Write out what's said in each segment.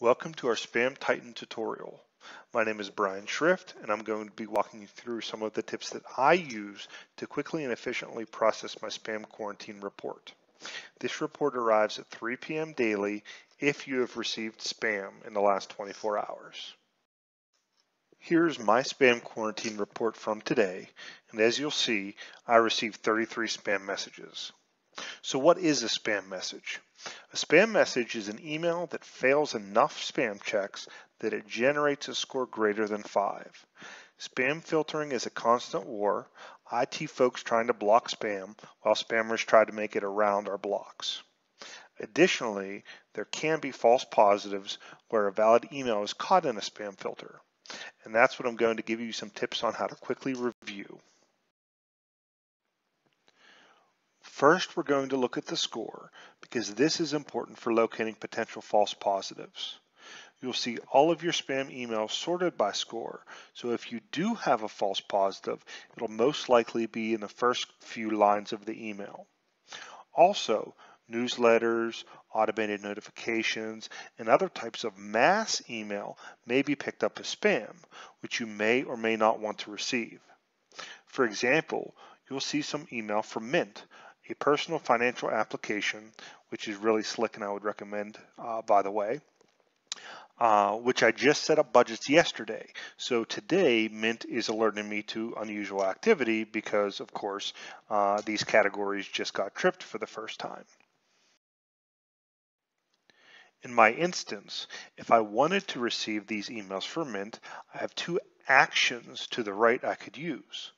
Welcome to our SpamTitan tutorial. My name is Brian Schrift and I'm going to be walking you through some of the tips that I use to quickly and efficiently process my spam quarantine report. This report arrives at 3 p.m. daily if you have received spam in the last 24 hours. Here's my spam quarantine report from today, and as you'll see, I received 33 spam messages. So what is a spam message? A spam message is an email that fails enough spam checks that it generates a score greater than 5. Spam filtering is a constant war, IT folks trying to block spam while spammers try to make it around our blocks. Additionally, there can be false positives where a valid email is caught in a spam filter. And that's what I'm going to give you some tips on how to quickly review. First, we're going to look at the score because this is important for locating potential false positives. You'll see all of your spam emails sorted by score. So if you do have a false positive, it'll most likely be in the first few lines of the email. Also, newsletters, automated notifications, and other types of mass email may be picked up as spam, which you may or may not want to receive. For example, you'll see some email from Mint, a personal financial application, which is really slick and I would recommend, uh, by the way, uh, which I just set up budgets yesterday. So today, Mint is alerting me to unusual activity because, of course, uh, these categories just got tripped for the first time. In my instance, if I wanted to receive these emails from Mint, I have two actions to the right I could use.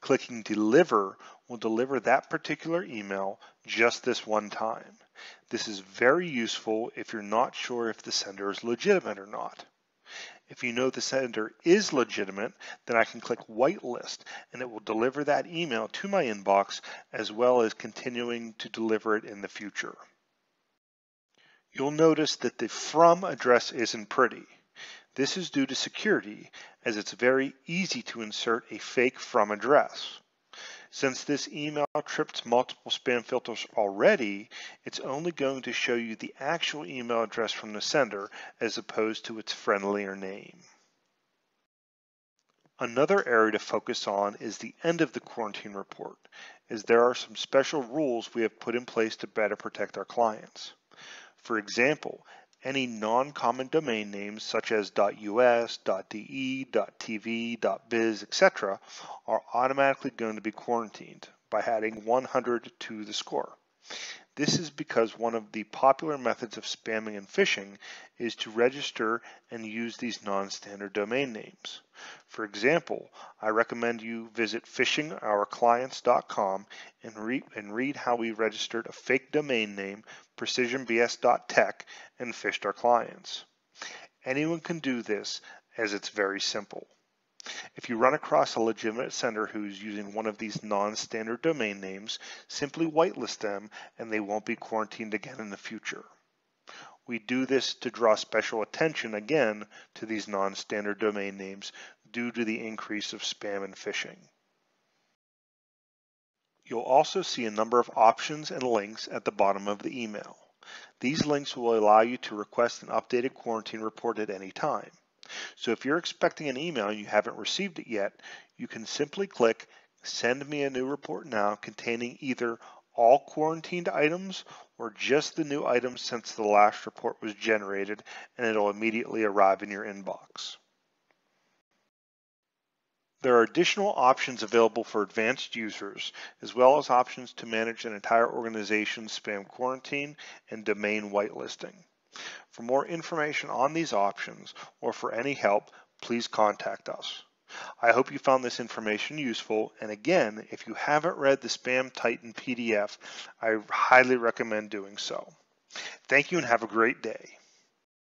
Clicking deliver will deliver that particular email just this one time. This is very useful if you're not sure if the sender is legitimate or not. If you know the sender is legitimate, then I can click whitelist and it will deliver that email to my inbox as well as continuing to deliver it in the future. You'll notice that the from address isn't pretty. This is due to security, as it's very easy to insert a fake from address. Since this email tripped multiple spam filters already, it's only going to show you the actual email address from the sender as opposed to its friendlier name. Another area to focus on is the end of the quarantine report, as there are some special rules we have put in place to better protect our clients. For example, any non-common domain names such as .us, .de, .tv, .biz, etc. are automatically going to be quarantined by adding 100 to the score. This is because one of the popular methods of spamming and phishing is to register and use these non-standard domain names. For example, I recommend you visit phishingourclients.com and, re and read how we registered a fake domain name, precisionbs.tech, and phished our clients. Anyone can do this as it's very simple. If you run across a legitimate sender who's using one of these non-standard domain names, simply whitelist them and they won't be quarantined again in the future. We do this to draw special attention again to these non-standard domain names due to the increase of spam and phishing. You'll also see a number of options and links at the bottom of the email. These links will allow you to request an updated quarantine report at any time. So if you're expecting an email and you haven't received it yet, you can simply click send me a new report now containing either all quarantined items or just the new items since the last report was generated and it'll immediately arrive in your inbox. There are additional options available for advanced users, as well as options to manage an entire organization's spam quarantine and domain whitelisting. For more information on these options or for any help, please contact us. I hope you found this information useful. And again, if you haven't read the SpamTitan PDF, I highly recommend doing so. Thank you and have a great day.